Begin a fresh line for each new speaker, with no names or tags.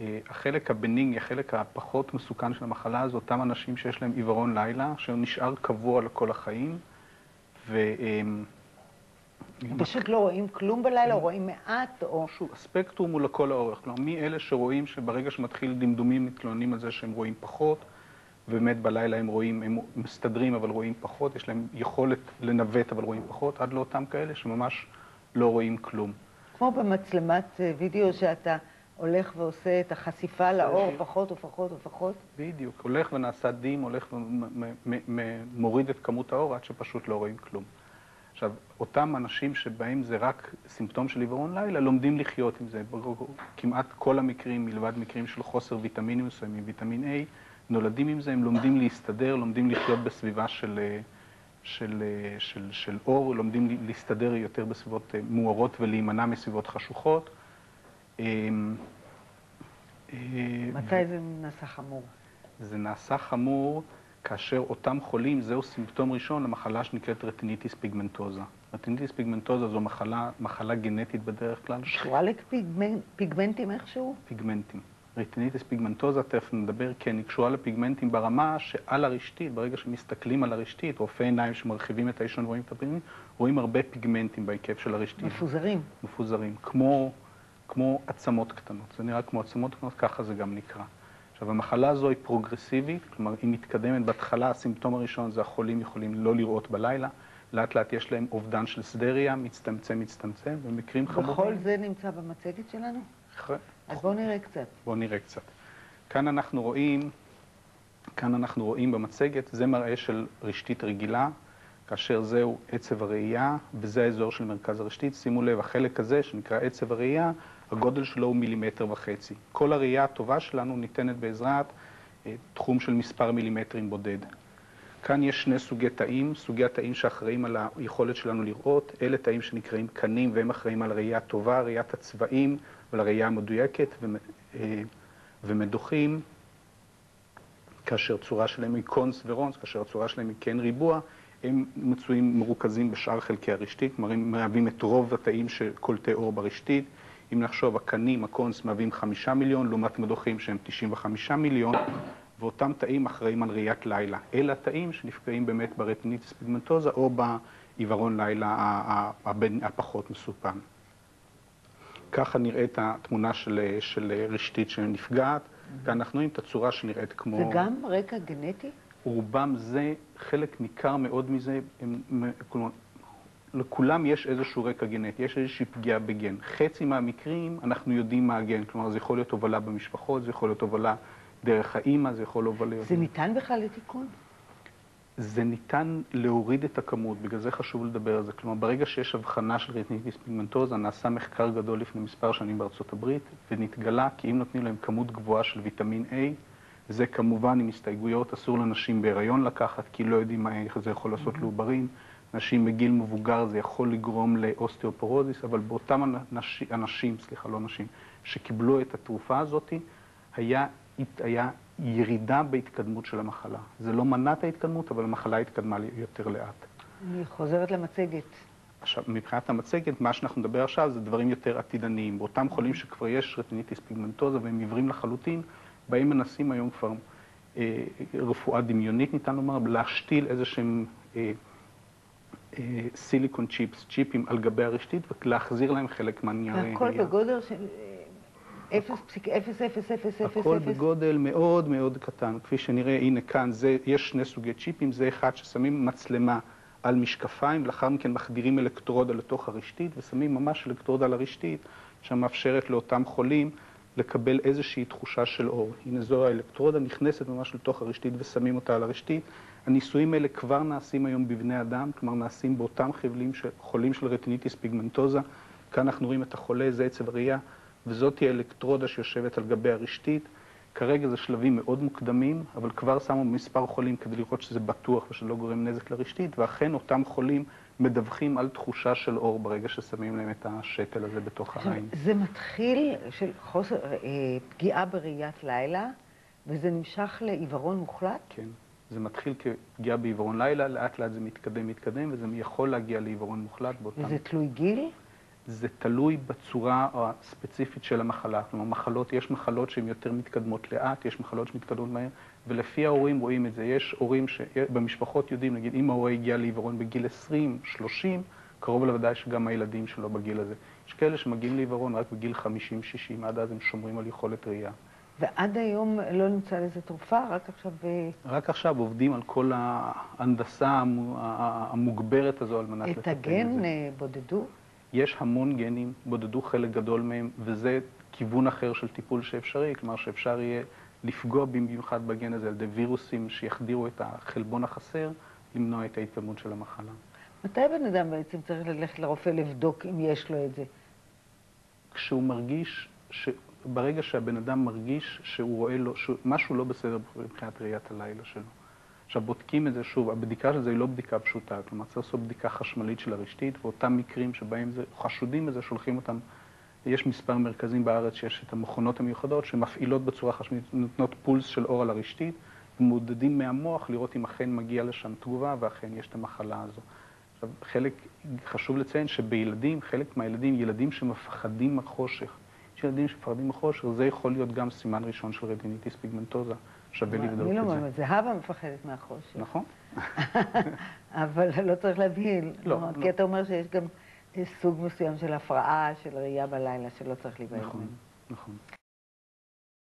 אה, החלק הבניגני, החלק הפחות מסוכן של המחלה זה אותם אנשים שיש להם עיוורון לילה, שנשאר קבוע לכל החיים, ו...
פשוט לא רואים כלום בלילה, או רואים מעט, או...
שוב, הספקטרום הוא לכל האורך. כלומר, מאלה שרואים שברגע שמתחיל דמדומים מתלוננים על זה שהם רואים פחות, ובאמת בלילה הם רואים, הם מסתדרים אבל רואים פחות, יש להם יכולת לנווט אבל רואים פחות, עד לאותם כאלה שממש לא רואים כלום.
כמו במצלמת אה, וידאו שאתה הולך ועושה את החשיפה לאור פחות ופחות ופחות?
בדיוק, הולך ונעשה דים, הולך ומוריד את כמות האור עד שפשוט לא רואים כלום. עכשיו, אותם אנשים שבהם זה רק סימפטום של עיוורון לילה, לומדים לחיות עם זה. כמעט כל המקרים, מלבד מקרים של חוסר ויטמינים מסוימים, ויטמין A, נולדים עם זה, הם לומדים להסתדר, לומדים לחיות בסביבה של, של, של, של אור, לומדים להסתדר יותר בסביבות מוארות ולהימנע מסביבות חשוכות.
אמ, מתי זה נעשה חמור?
זה נעשה חמור כאשר אותם חולים, זהו סימפטום ראשון למחלה שנקראת retinitis pigmentosa. retinitis pigmentosa זו מחלה, מחלה גנטית בדרך כלל.
קשורה לפיגמנטים איכשהו?
פיגמנטים. retinitis pigmentosa, תכף נדבר, כן, היא קשורה לפיגמנטים ברמה שעל הרשתית, ברגע שמסתכלים על הרשתית, רופאי עיניים שמרחיבים את האישון ורואים את הפיגמנטים, רואים הרבה פיגמנטים בהיקף של הרשתית.
מפוזרים.
מפוזרים, כמו, כמו עצמות קטנות. זה נראה כמו עצמות קטנות, ככה זה גם נקרא. עכשיו, המחלה הזו היא פרוגרסיבית, כלומר, היא מתקדמת בהתחלה, הסימפטום הראשון זה החולים יכולים לא לראות בלילה, לאט לאט יש להם אובדן של סדריה, מצטמצם, מצטמצם, במקרים חמורים...
וכל זה נמצא במצגת שלנו?
אחרי.
אז בואו נראה קצת.
בואו נראה קצת. כאן אנחנו רואים, כאן אנחנו רואים במצגת, זה מראה של רשתית רגילה, כאשר זהו עצב הראייה, וזה האזור של מרכז הרשתית. שימו לב, החלק הזה, שנקרא עצב הראייה, הגודל שלו הוא מילימטר וחצי. כל הראייה הטובה שלנו ניתנת בעזרת אה, תחום של מספר מילימטרים בודד. כאן יש שני סוגי תאים, סוגי התאים שאחראים על היכולת שלנו לראות, אלה תאים שנקראים קנים והם אחראים על ראייה טובה, ראיית הצבעים ועל הראייה המדויקת אה, ומדוחים, כאשר צורה שלהם היא קונס ורונס, כאשר הצורה שלהם היא כן ריבוע, הם מצויים מרוכזים בשאר חלקי הרשתית, כלומר הם מהווים את רוב התאים של קולטי אור ברשתית. אם נחשוב, הקנים, הקונס, מהווים חמישה מיליון, לעומת מדוחים שהם 95 מיליון, ואותם תאים אחראים על ראיית לילה. אלה התאים שנפגעים באמת ברטיניטיס פיגמנטוזה או בעיוורון לילה הפחות מסופן. ככה נראית התמונה של, של רשתית שנפגעת. כאן אנחנו רואים את הצורה שנראית כמו...
זה גם רקע גנטי?
רובם זה, חלק ניכר מאוד מזה, הם, כלומר, לכולם יש איזשהו רקע גנטי, יש איזושהי פגיעה בגן. חצי מהמקרים אנחנו יודעים מה הגן, כלומר זה יכול להיות הובלה במשפחות, זה יכול להיות הובלה דרך האימא, זה יכול הובלה...
זה ניתן בכלל לתיקון?
זה ניתן להוריד את הכמות, בגלל זה חשוב לדבר על זה. כלומר, ברגע שיש הבחנה של רטניטיס פיגמנטוזה, נעשה מחקר גדול לפני מספר שנים בארצות הברית, ונתגלה כי אם נותנים להם כמות גבוהה של ויטמין A, זה כמובן עם הסתייגויות, אסור לנשים בהיריון לקחת, כי לא יודעים מה, זה יכול לעשות לעוברים. נשים בגיל מבוגר זה יכול לגרום לאוסטאופורוזיס, אבל באותם אנשים, אנשים, סליחה, לא נשים, שקיבלו את התרופה הזאת, היה, היה ירידה בהתקדמות של המחלה. זה לא מנע את ההתקדמות, אבל המחלה התקדמה יותר לאט.
אני חוזרת למצגת.
עכשיו, מבחינת המצגת, מה שאנחנו נדבר עכשיו זה דברים יותר עתידניים. באותם חולים שכבר יש רטיניטיס פיגמנטוזה והם עיוורים לחלוטין, באים מנסים היום כבר אה, רפואה דמיונית, ניתן לומר, להשתיל איזה שהם אה, אה, סיליקון צ'יפס, צ'יפים על גבי הרשתית, ולהחזיר להם חלק מהנייר.
והכל בגודל של 0.00000.
הכל בגודל מאוד מאוד קטן. כפי שנראה, הנה כאן, זה, יש שני סוגי צ'יפים, זה אחד ששמים מצלמה על משקפיים, ולאחר מכן מחדירים אלקטרודה לתוך הרשתית, ושמים ממש אלקטרודה על הרשתית, שמאפשרת לאותם חולים לקבל איזושהי תחושה של אור. הנה זו האלקטרודה נכנסת ממש לתוך הרשתית ושמים אותה על הרשתית. הניסויים האלה כבר נעשים היום בבני אדם, כלומר נעשים באותם חבלים של, חולים של רטיניטיס פיגמנטוזה. כאן אנחנו רואים את החולה, זה עצב הראייה, היא האלקטרודה שיושבת על גבי הרשתית. כרגע זה שלבים מאוד מוקדמים, אבל כבר שמו מספר חולים כדי לראות שזה בטוח ושלא גורם נזק לרשתית, ואכן אותם חולים מדווחים על תחושה של אור ברגע ששמים להם את השתל הזה בתוך העין.
זה מתחיל של חוסר, אה, פגיעה בראיית לילה, וזה נמשך לעיוורון מוחלט?
כן. זה מתחיל כפגיעה בעיוורון לילה, לאט לאט זה מתקדם, מתקדם, וזה יכול להגיע לעיוורון מוחלט באותם...
וזה תלוי גיל?
זה תלוי בצורה הספציפית של המחלה. כלומר, מחלות, יש מחלות שהן יותר מתקדמות לאט, יש מחלות שמתקדמות מהר, ולפי ההורים רואים את זה. יש הורים שבמשפחות יודעים, נגיד, אם ההורה הגיע לעיוורון בגיל 20, 30, קרוב לוודאי שגם הילדים שלו בגיל הזה. יש כאלה שמגיעים לעיוורון רק בגיל 50-60, עד אז הם שומרים על יכולת ראייה.
ועד היום לא נמצא לזה תרופה? רק עכשיו... אה,
רק עכשיו עובדים על כל ההנדסה המוגברת הזו על מנת
לטפל בזה. את הגן אה, בודדו?
יש המון גנים, בודדו חלק גדול מהם, וזה כיוון אחר של טיפול שאפשרי, כלומר שאפשר יהיה לפגוע במיוחד בגן הזה על ידי וירוסים שיחדירו את החלבון החסר, למנוע את ההתקדמות של המחלה.
מתי בן אדם בעצם צריך ללכת לרופא לבדוק אם יש לו את זה?
כשהוא מרגיש, ש... ברגע שהבן אדם מרגיש שהוא רואה לו, שמשהו לא בסדר מבחינת ראיית הלילה שלו. עכשיו בודקים את זה שוב, הבדיקה של זה היא לא בדיקה פשוטה, כלומר צריך לעשות בדיקה חשמלית של הרשתית, ואותם מקרים שבהם זה, חשודים בזה, שולחים אותם, יש מספר מרכזים בארץ שיש את המכונות המיוחדות שמפעילות בצורה חשמלית, נותנות פולס של אור על הרשתית, ומודדים מהמוח לראות אם אכן מגיע לשם תגובה ואכן יש את המחלה הזו. עכשיו, חלק, חשוב לציין שבילדים, חלק מהילדים, ילדים שמפחדים מהחושך, יש ילדים שמפחדים מחושך, זה יכול להיות גם סימן ראשון של רדיניטיס פיגמנטוזה. שווה לבדוק את זה.
אני לא אומרת, זהבה מפחדת מהחושך.
נכון.
אבל לא צריך להבהיל. לא. כי אתה אומר שיש גם סוג מסוים של הפרעה של ראייה בלילה שלא צריך להיבהל
נכון, נכון.